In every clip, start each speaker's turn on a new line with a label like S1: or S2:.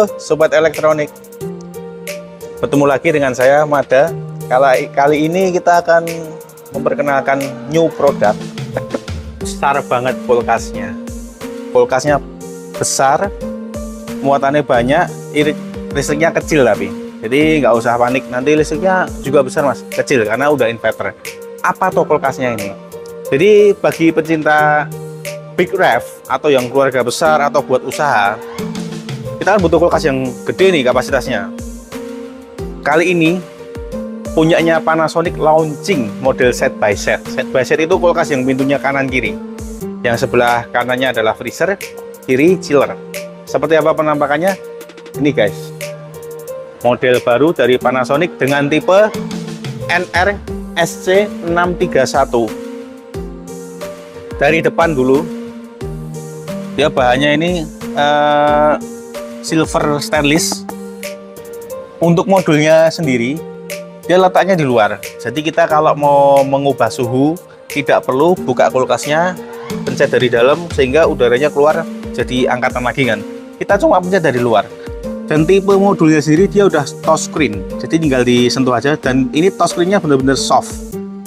S1: Halo Sobat Elektronik. Bertemu lagi dengan saya Mada. Kali, kali ini kita akan memperkenalkan new product. Besar banget kulkasnya. Kulkasnya besar Muatannya banyak Listriknya kecil tapi. Jadi nggak usah panik Nanti listriknya juga besar mas. Kecil karena udah inverter. Apa tuh kulkasnya ini? Jadi bagi pecinta big ref atau yang keluarga besar atau buat usaha kita kan butuh kulkas yang gede nih kapasitasnya. Kali ini punyanya Panasonic launching model set by set. Set by set itu kulkas yang pintunya kanan kiri. Yang sebelah kanannya adalah freezer kiri chiller. Seperti apa penampakannya? Ini guys. Model baru dari Panasonic dengan tipe NR SC631 dari depan dulu dia bahannya ini uh, silver stainless. Untuk modulnya sendiri dia letaknya di luar. Jadi kita kalau mau mengubah suhu tidak perlu buka kulkasnya pencet dari dalam sehingga udaranya keluar jadi angkatan lagi kan? Kita cuma pencet dari luar. Dan tipe modulnya sendiri dia udah touchscreen jadi tinggal disentuh aja dan ini touchscreennya benar-benar soft.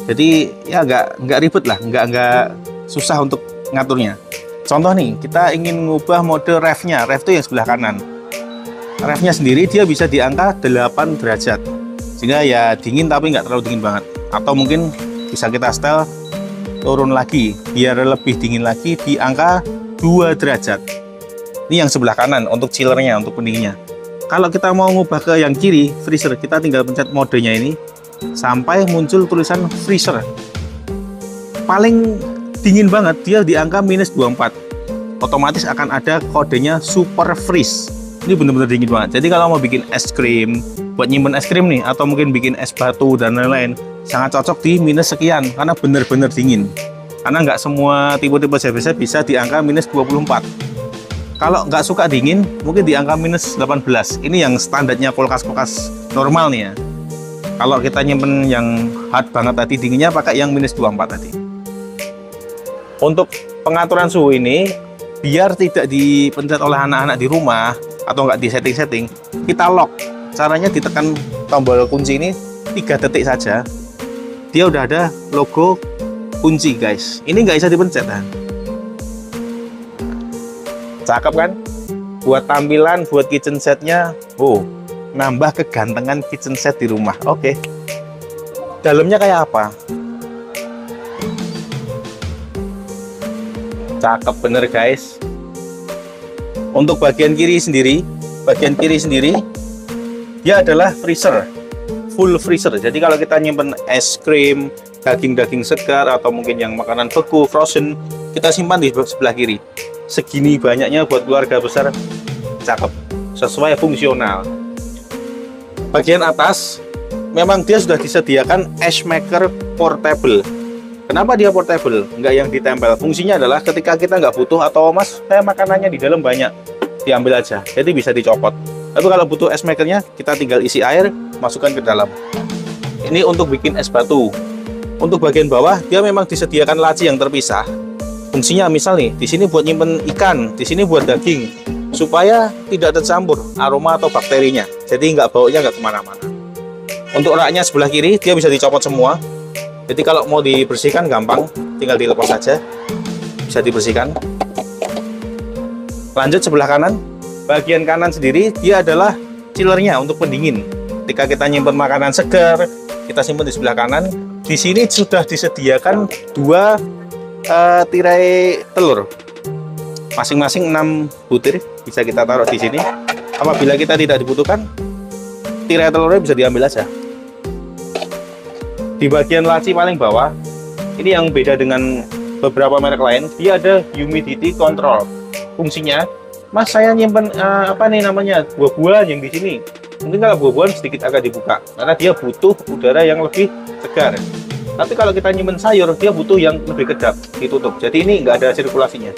S1: Jadi ya nggak ribet lah nggak susah untuk ngaturnya Contoh nih, kita ingin mengubah mode refnya, ref itu yang sebelah kanan. Refnya sendiri dia bisa di angka 8 derajat. Sehingga ya dingin tapi nggak terlalu dingin banget. Atau mungkin bisa kita setel turun lagi, biar lebih dingin lagi di angka 2 derajat. Ini yang sebelah kanan untuk chillernya, untuk pendinginnya. Kalau kita mau ngubah ke yang kiri, freezer, kita tinggal pencet modenya ini sampai muncul tulisan freezer. Paling dingin banget dia di angka minus 24 otomatis akan ada kodenya super freeze. Ini benar-benar dingin banget. Jadi kalau mau bikin es krim buat nyimpen es krim nih atau mungkin bikin es batu dan lain-lain sangat cocok di minus sekian karena benar-benar dingin. Karena nggak semua tipe-tipe CBC bisa di angka minus 24 kalau nggak suka dingin mungkin di angka minus 18 ini yang standarnya kulkas-kulkas normal nih ya. Kalau kita nyimpen yang hard banget tadi dinginnya pakai yang minus 24 tadi untuk pengaturan suhu ini, biar tidak dipencet oleh anak-anak di rumah atau nggak di setting-setting, kita lock. Caranya ditekan tombol kunci ini 3 detik saja. Dia udah ada logo kunci guys. Ini nggak bisa dipencet kan? Cakep kan? Buat tampilan, buat kitchen setnya, oh, nambah kegantengan kitchen set di rumah. Oke. Okay. Dalamnya kayak apa? Cakep bener guys. Untuk bagian kiri sendiri bagian kiri sendiri dia adalah freezer. Full freezer. Jadi kalau kita nyimpen es krim daging-daging segar atau mungkin yang makanan beku frozen kita simpan di sebelah kiri. Segini banyaknya buat keluarga besar. Cakep. Sesuai fungsional. Bagian atas memang dia sudah disediakan ice maker portable Kenapa dia portable? Enggak yang ditempel. Fungsinya adalah ketika kita nggak butuh atau mas, saya makanannya di dalam banyak, diambil aja. Jadi bisa dicopot. Tapi kalau butuh es makernya, kita tinggal isi air, masukkan ke dalam. Ini untuk bikin es batu. Untuk bagian bawah, dia memang disediakan laci yang terpisah. Fungsinya misal nih, di sini buat nyimpen ikan, di sini buat daging, supaya tidak tercampur aroma atau bakterinya. Jadi nggak baunya nggak ke mana-mana. Untuk raknya sebelah kiri, dia bisa dicopot semua jadi kalau mau dibersihkan gampang. Tinggal dilepas saja. Bisa dibersihkan. Lanjut sebelah kanan. Bagian kanan sendiri dia adalah chillernya untuk pendingin. Ketika kita nyimpan makanan segar kita simpan di sebelah kanan. Di sini sudah disediakan dua uh, tirai telur. Masing-masing 6 butir bisa kita taruh di sini. Apabila kita tidak dibutuhkan tirai telurnya bisa diambil aja di bagian laci paling bawah ini yang beda dengan beberapa merek lain dia ada humidity control. Fungsinya mas saya nyimpen uh, apa nih namanya buah-buahan yang di sini. Mungkin kalau buah-buahan sedikit agak dibuka karena dia butuh udara yang lebih segar. Tapi kalau kita nyimpen sayur dia butuh yang lebih kedap ditutup. Jadi ini nggak ada sirkulasinya.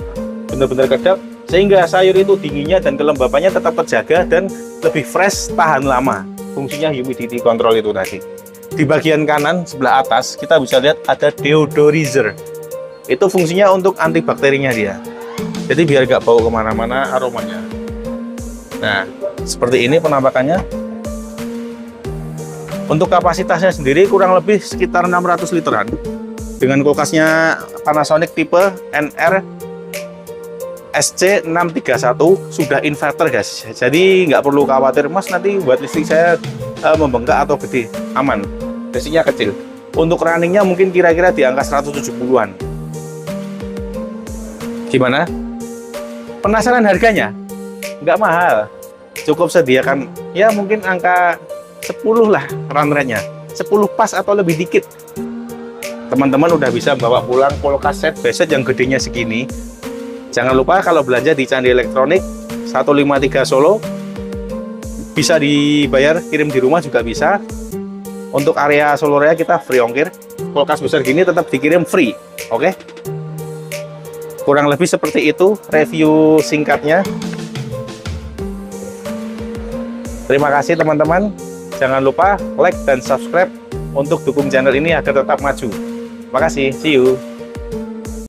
S1: Benar-benar kedap sehingga sayur itu dinginnya dan kelembapannya tetap terjaga dan lebih fresh tahan lama. Fungsinya humidity control itu tadi di bagian kanan sebelah atas kita bisa lihat ada deodorizer. Itu fungsinya untuk antibakterinya dia. Jadi biar gak bau ke mana-mana aromanya. Nah seperti ini penampakannya. Untuk kapasitasnya sendiri kurang lebih sekitar 600 literan. Dengan kulkasnya Panasonic tipe NR SC631 sudah inverter guys. Jadi nggak perlu khawatir. Mas nanti buat listrik saya uh, membengkak atau gede aman. Listriknya kecil. Untuk runningnya mungkin kira-kira di angka 170-an gimana? Penasaran harganya? Nggak mahal. Cukup sediakan. Ya mungkin angka 10 lah run rate-nya. 10 pas atau lebih dikit. Teman-teman udah bisa bawa pulang kulkas set beset yang gedenya segini. Jangan lupa kalau belanja di Candi Elektronik 153 Solo bisa dibayar kirim di rumah juga bisa. Untuk area Solo Raya kita free ongkir. Kulkas besar gini tetap dikirim free. Oke. Okay? Kurang lebih seperti itu review singkatnya. Terima kasih teman-teman. Jangan lupa like dan subscribe untuk dukung channel ini agar tetap maju. Terima kasih. See you.